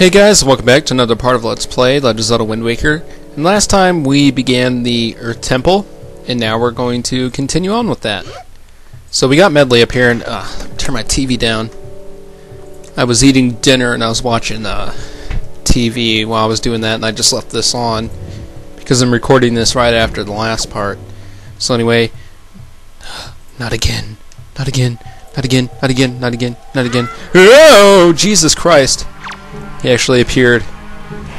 Hey guys, welcome back to another part of Let's Play Legend of Zelda Wind Waker. And last time we began the Earth Temple, and now we're going to continue on with that. So we got Medli up here, and uh, turn my TV down. I was eating dinner and I was watching uh, TV while I was doing that, and I just left this on because I'm recording this right after the last part. So anyway, not again, not again, not again, not again, not again, not again. Oh, Jesus Christ! He actually appeared.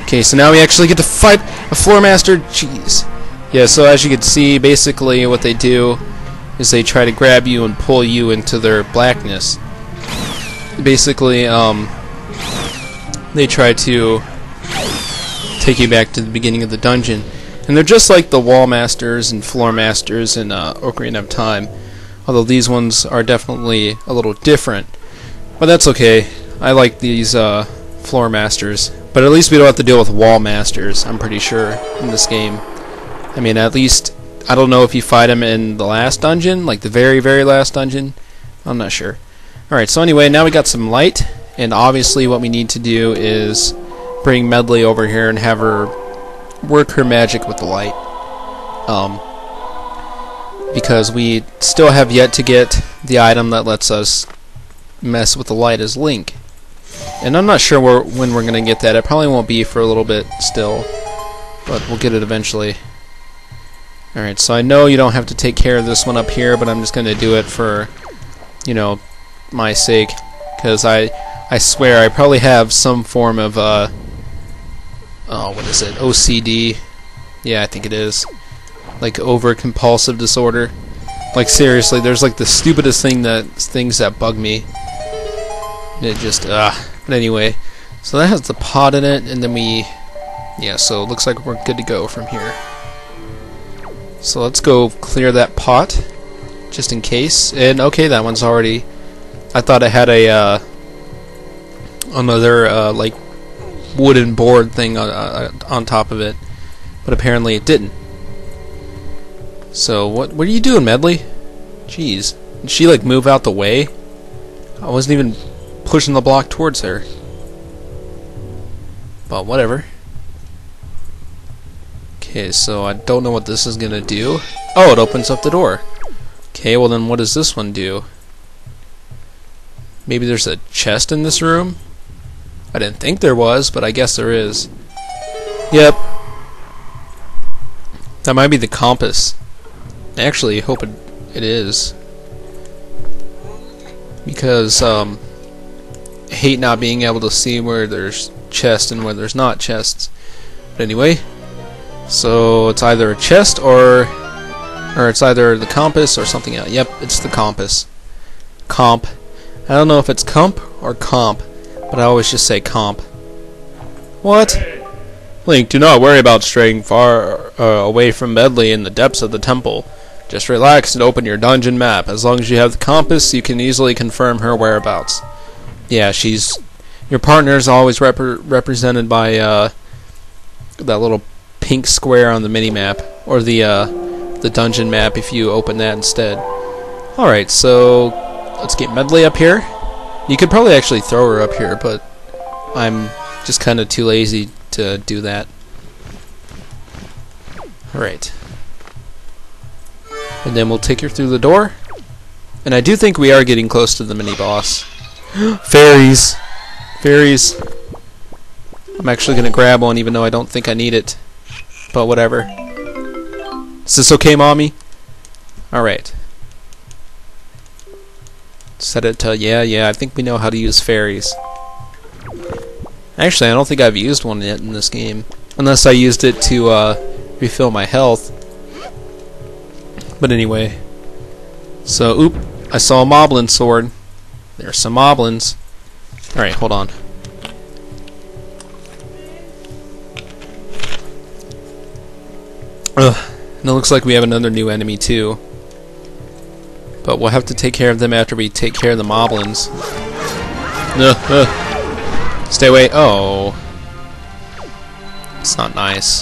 Okay, so now we actually get to fight a floor master. Jeez. Yeah, so as you can see, basically what they do is they try to grab you and pull you into their blackness. Basically, um, they try to take you back to the beginning of the dungeon. And they're just like the wall masters and floor masters in uh, Ocarina of Time. Although these ones are definitely a little different. But that's okay. I like these uh, floor masters. But at least we don't have to deal with wall masters, I'm pretty sure, in this game. I mean, at least, I don't know if you fight them in the last dungeon, like the very, very last dungeon. I'm not sure. Alright, so anyway, now we got some light, and obviously what we need to do is bring Medli over here and have her work her magic with the light. Um, because we still have yet to get the item that lets us mess with the light as Link. And I'm not sure where, when we're going to get that. It probably won't be for a little bit still, but we'll get it eventually. Alright, so I know you don't have to take care of this one up here, but I'm just going to do it for, you know, my sake. Because I, I swear I probably have some form of, uh, oh, what is it, OCD? Yeah, I think it is. Like over compulsive disorder. Like seriously, there's like the stupidest thing that things that bug me. It just, ah. But anyway, so that has the pot in it, and then we, yeah, so it looks like we're good to go from here. So let's go clear that pot, just in case. And okay, that one's already, I thought it had a, uh, another, uh, like, wooden board thing on, uh, on top of it, but apparently it didn't. So what, what are you doing, Medli? Jeez. Did she, like, move out the way? I wasn't even pushing the block towards her. But whatever. Okay, so I don't know what this is gonna do. Oh, it opens up the door. Okay, well then what does this one do? Maybe there's a chest in this room? I didn't think there was, but I guess there is. Yep. That might be the compass. I actually hope it, it is. Because, um, hate not being able to see where there's chests and where there's not chests. But anyway, so it's either a chest or or it's either the compass or something else. Yep, it's the compass. Comp. I don't know if it's comp or comp, but I always just say comp. What? Link, do not worry about straying far uh, away from Medli in the depths of the temple. Just relax and open your dungeon map. As long as you have the compass, you can easily confirm her whereabouts. Yeah, she's... Your partner is always rep represented by uh, that little pink square on the mini-map. Or the, uh, the dungeon map if you open that instead. Alright, so let's get Medli up here. You could probably actually throw her up here, but I'm just kind of too lazy to do that. Alright. And then we'll take her through the door. And I do think we are getting close to the mini-boss. Fairies! Fairies! I'm actually going to grab one even though I don't think I need it. But whatever. Is this okay, Mommy? Alright. Set it to, yeah, yeah, I think we know how to use fairies. Actually, I don't think I've used one yet in this game. Unless I used it to, uh, refill my health. But anyway. So, oop, I saw a Moblin sword. There's some Moblins. Alright, hold on. Ugh. And it looks like we have another new enemy too. But we'll have to take care of them after we take care of the Moblins. Uh, uh. Stay away. Oh. It's not nice.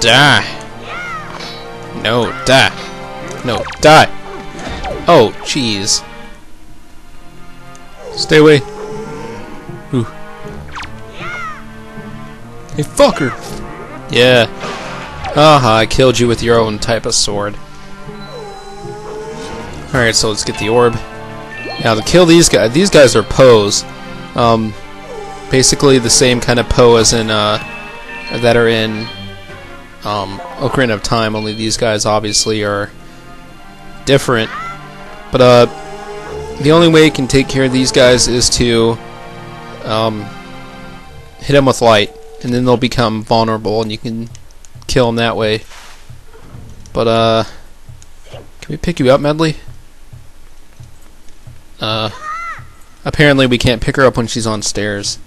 Die. No, die. No, die. Oh, jeez. Stay away. Ooh. Hey, fucker! Yeah. Aha, I killed you with your own type of sword. Alright, so let's get the orb. Now, to kill these guys, these guys are Poes. Um, basically the same kind of Poe as in, uh, that are in, um, Ocarina of Time, only these guys obviously are different. But, uh, the only way you can take care of these guys is to, um, hit them with light, and then they'll become vulnerable, and you can kill them that way. But, uh, can we pick you up, Medli? Uh, apparently we can't pick her up when she's on stairs.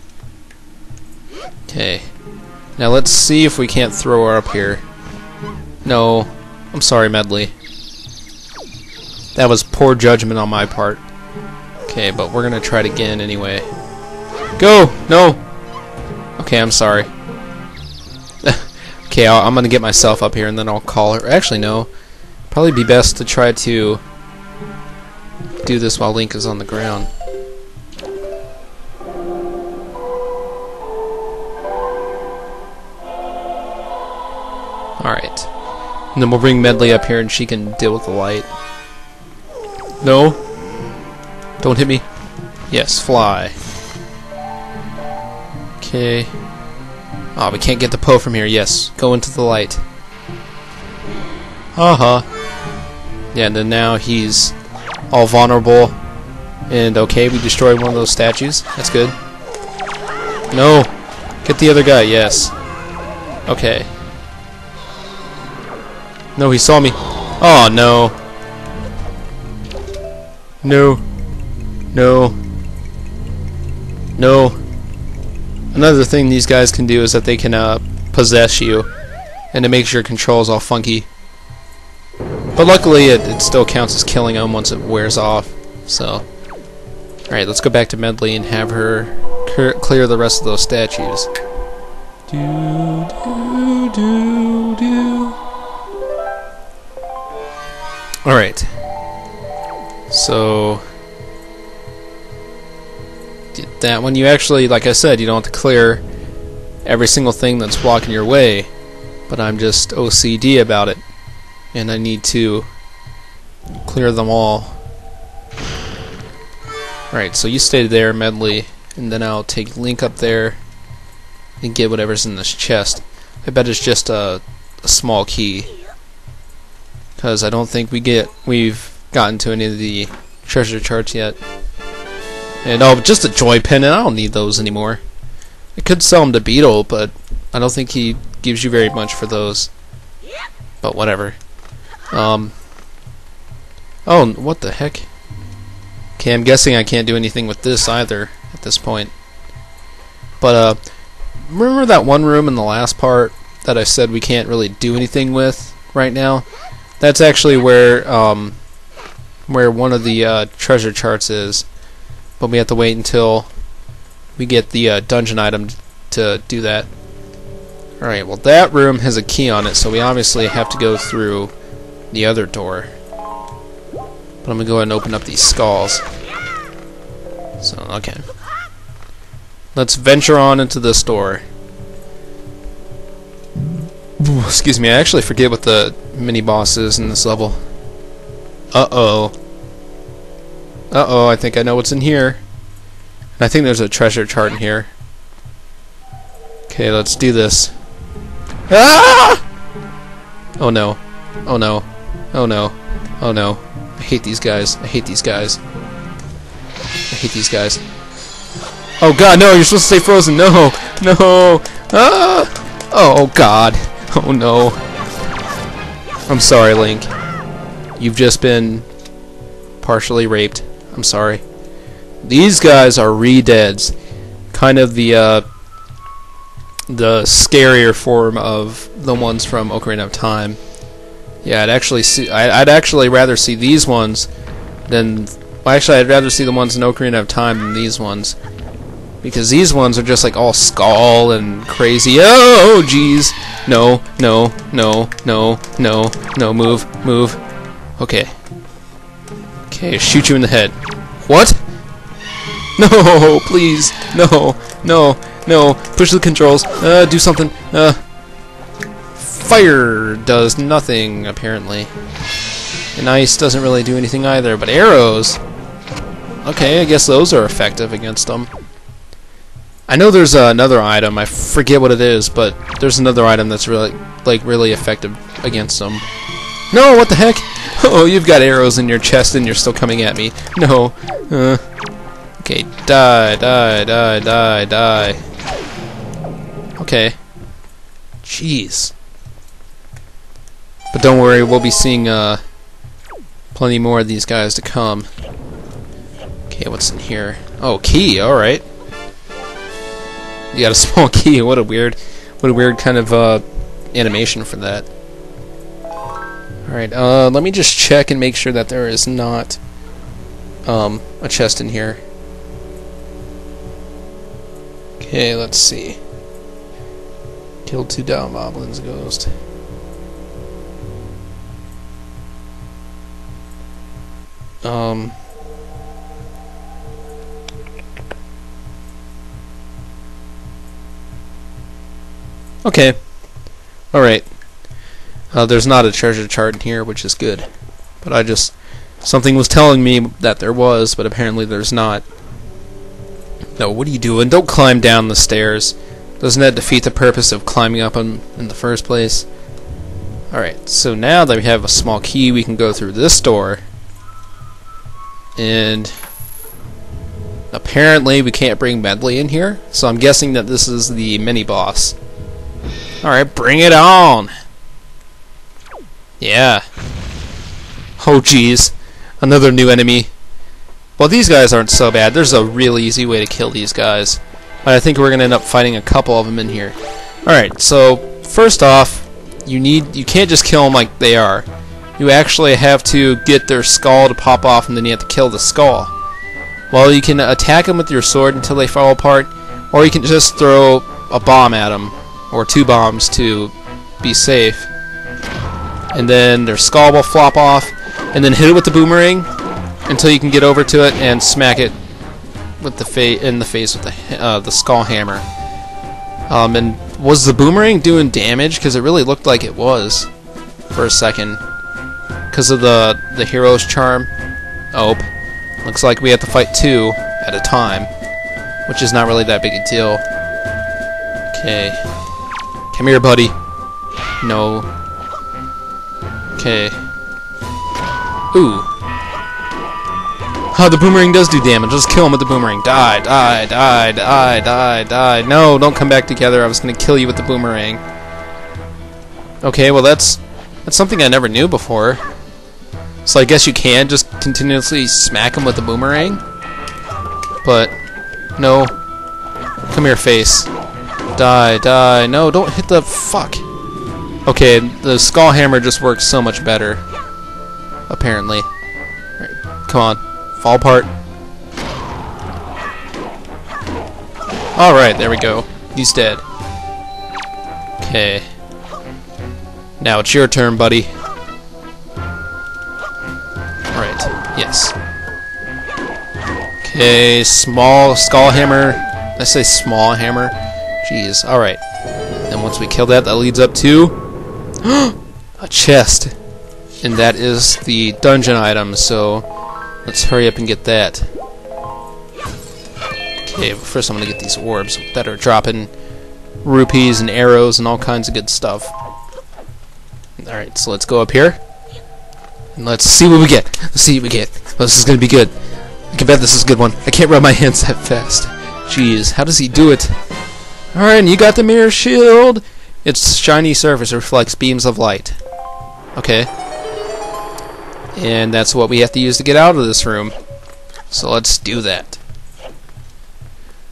Okay. Now let's see if we can't throw her up here. No. I'm sorry, Medli. That was poor judgment on my part. Okay, but we're gonna try it again anyway. Go! No! Okay, I'm sorry. okay, i am gonna get myself up here and then I'll call her. Actually, no. Probably be best to try to do this while Link is on the ground. Alright. And then we'll bring Medli up here and she can deal with the light. No? Don't hit me. Yes, fly. Okay. Oh, we can't get the Poe from here. Yes, go into the light. Uh-huh. Yeah, and then now he's all vulnerable. And okay, we destroyed one of those statues. That's good. No! Get the other guy, yes. Okay. No, he saw me. Oh, no. No. No. No. Another thing these guys can do is that they can uh, possess you. And it makes your controls all funky. But luckily, it, it still counts as killing them once it wears off. So, alright, let's go back to Medli and have her clear the rest of those statues. Do, do, do, do. Alright. So, that one you actually, like I said, you don't have to clear every single thing that's blocking your way, but I'm just OCD about it and I need to clear them all. all. Right, so you stay there, Medli, and then I'll take Link up there and get whatever's in this chest. I bet it's just a, a small key. Because I don't think we get we've gotten to any of the treasure charts yet. And oh, just a joy pin, and I don't need those anymore. I could sell them to Beedle, but I don't think he gives you very much for those. But whatever. Um. Oh, what the heck? Okay, I'm guessing I can't do anything with this either at this point. But, uh, remember that one room in the last part that I said we can't really do anything with right now? That's actually where, um, where one of the, uh, treasure charts is. But we have to wait until we get the, uh, dungeon item to do that. Alright, well that room has a key on it, so we obviously have to go through the other door. But I'm to go ahead and open up these skulls. So, okay. Let's venture on into this door. Excuse me, I actually forget what the mini-boss is in this level. Uh-oh. Uh-oh, I think I know what's in here. I think there's a treasure chart in here. Okay, let's do this. Ah! Oh no. Oh no. Oh no. Oh no. I hate these guys. I hate these guys. I hate these guys. Oh god, no, you're supposed to stay frozen. No! No! Ah! Oh, oh god. Oh no. I'm sorry, Link. You've just been partially raped. I'm sorry. These guys are ReDeads. Kind of the, uh, the scarier form of the ones from Ocarina of Time. Yeah, I'd actually see. I'd actually rather see these ones than. Well, actually, I'd rather see the ones in Ocarina of Time than these ones, because these ones are just like all skull and crazy. Oh, jeez. No, no, no, no, no, no. Move, move. Okay. Okay, shoot you in the head. What? No, please, no, no. No, push the controls. Uh, do something. Uh, fire does nothing, apparently. And ice doesn't really do anything either, but arrows... Okay, I guess those are effective against them. I know there's uh, another item, I forget what it is, but there's another item that's really, like, really effective against them. No, what the heck? Oh, you've got arrows in your chest and you're still coming at me. No. Uh, okay, die, die, die, die, die. Okay. Jeez. But don't worry, we'll be seeing uh, plenty more of these guys to come. Okay, what's in here? Oh, key, alright. You got a small key, what a weird, what a weird kind of uh, animation for that. Alright, uh, let me just check and make sure that there is not um, a chest in here. Okay, let's see. Killed two down moblins ghost. Um... Okay. Alright. Uh, there's not a treasure chart in here, which is good. But I just... Something was telling me that there was, but apparently there's not. No, what are you doing? Don't climb down the stairs. Doesn't that defeat the purpose of climbing up in the first place? Alright, so now that we have a small key, we can go through this door. And... Apparently we can't bring Medley in here, so I'm guessing that this is the mini-boss. Alright, bring it on! Yeah. Oh jeez. Another new enemy. Well, these guys aren't so bad. There's a real easy way to kill these guys. But I think we're going to end up fighting a couple of them in here. Alright, so first off, you need you can't just kill them like they are. You actually have to get their skull to pop off and then you have to kill the skull. Well, you can attack them with your sword until they fall apart, or you can just throw a bomb at them, or two bombs to be safe. And then their skull will flop off, and then hit it with the boomerang until you can get over to it and smack it with the fa in the face with the uh, the skull hammer. Um, and was the boomerang doing damage? Because it really looked like it was for a second. Because of the the hero's charm. Oh, looks like we have to fight two at a time, which is not really that big a deal. Okay, come here, buddy. No. Okay. Ooh. Oh, the boomerang does do damage. Let's kill him with the boomerang. Die, die, die, die, die, die. No, don't come back together. I was going to kill you with the boomerang. Okay, well that's that's something I never knew before. So I guess you can just continuously smack him with the boomerang? But, no. Come here, face. Die, die. No, don't hit the... Fuck. Okay, the skull hammer just works so much better. Apparently. Right, come on. Fall apart. Alright, there we go. He's dead. Okay. Now it's your turn, buddy. Alright, yes. Okay, small skull hammer. I say small hammer. Jeez, alright. And once we kill that, that leads up to a chest. And that is the dungeon item, so let's hurry up and get that. Okay, first I'm gonna get these orbs that are dropping rupees and arrows and all kinds of good stuff. Alright, so let's go up here. And let's see what we get. Let's see what we get. This is gonna be good. I can bet this is a good one. I can't rub my hands that fast. Jeez, how does he do it? Alright, and you got the mirror shield. Its shiny surface reflects beams of light. Okay. And that's what we have to use to get out of this room. So let's do that.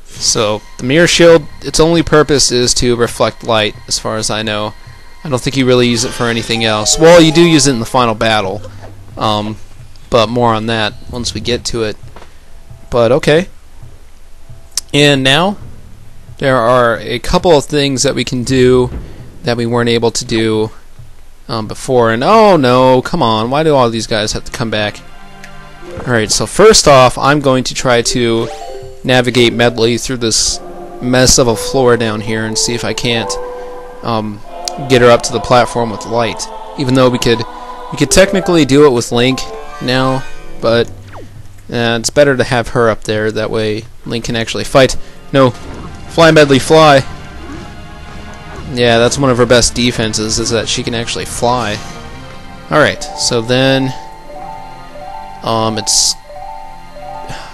So, the mirror shield, its only purpose is to reflect light, as far as I know. I don't think you really use it for anything else. Well, you do use it in the final battle. Um, but more on that once we get to it. But okay. And now, there are a couple of things that we can do that we weren't able to do um, before. And oh no, come on, why do all these guys have to come back? Alright, so first off, I'm going to try to navigate Medli through this mess of a floor down here and see if I can't um, get her up to the platform with light. Even though we could we could technically do it with Link now, but uh, it's better to have her up there. That way Link can actually fight. No, fly Medli, fly. Yeah, that's one of her best defenses is that she can actually fly. Alright, so then um it's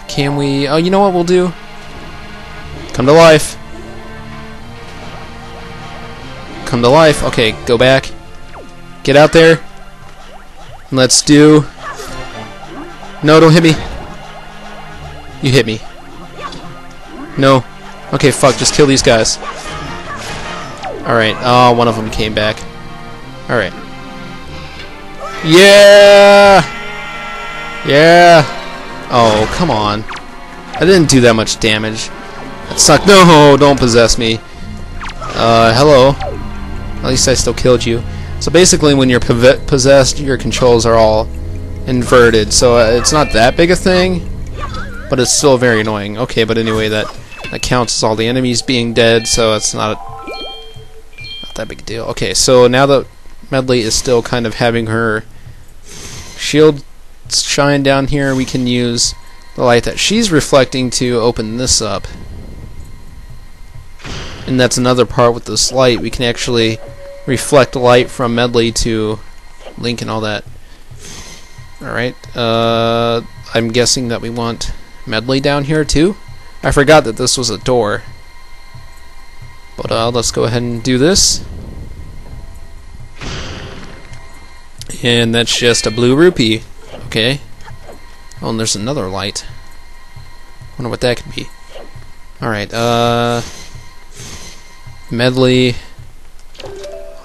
can we oh you know what we'll do? Come to life. Come to life. Okay, go back. Get out there. Let's do No, don't hit me. You hit me. No. Okay, fuck, just kill these guys. Alright, oh, one of them came back. Alright. Yeah! Yeah! Oh, come on. I didn't do that much damage. That sucked. No, don't possess me. Uh, hello. At least I still killed you. So basically, when you're possessed, your controls are all inverted. So uh, it's not that big a thing, but it's still very annoying. Okay, but anyway, that that counts as all the enemies being dead, so it's not not that big a deal. Okay, so now that Medli is still kind of having her shield shine down here, we can use the light that she's reflecting to open this up. And that's another part with this light. We can actually reflect light from Medli to Link and all that. Alright, uh, I'm guessing that we want Medli down here too. I forgot that this was a door. But uh, let's go ahead and do this. And that's just a blue rupee. Okay. Oh, and there's another light. Wonder what that could be. Alright, uh... Medli.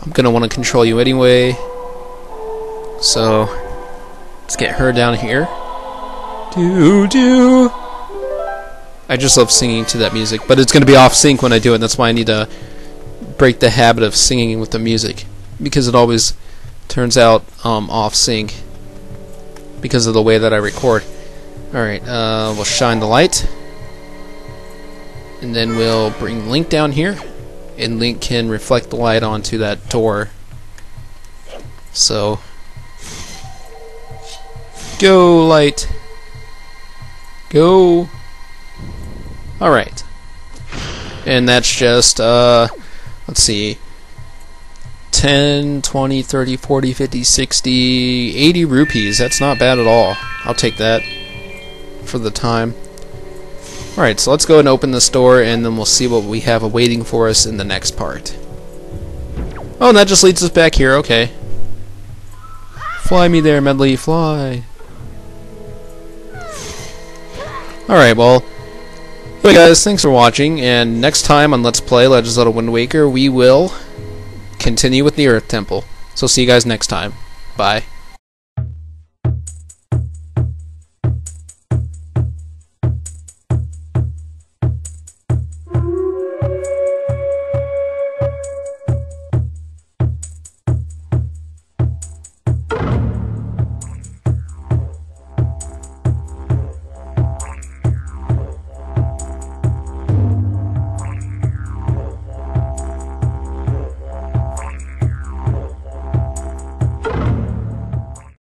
I'm gonna want to control you anyway. So, let's get her down here. Do do. I just love singing to that music, but it's gonna be off sync when I do it. That's why I need to break the habit of singing with the music because it always turns out um, off sync because of the way that I record. Alright, uh, we'll shine the light. And then we'll bring Link down here. And Link can reflect the light onto that door. So, go light. Go. Alright. And that's just, uh, let's see, 10, 20, 30, 40, 50, 60, 80 rupees. That's not bad at all. I'll take that for the time. Alright, so let's go and open this door and then we'll see what we have awaiting for us in the next part. Oh, and that just leads us back here, okay. Fly me there, Medli, fly. Alright, well, Hey guys, thanks for watching, and next time on Let's Play Legend of Wind Waker, we will continue with the Earth Temple. So see you guys next time. Bye.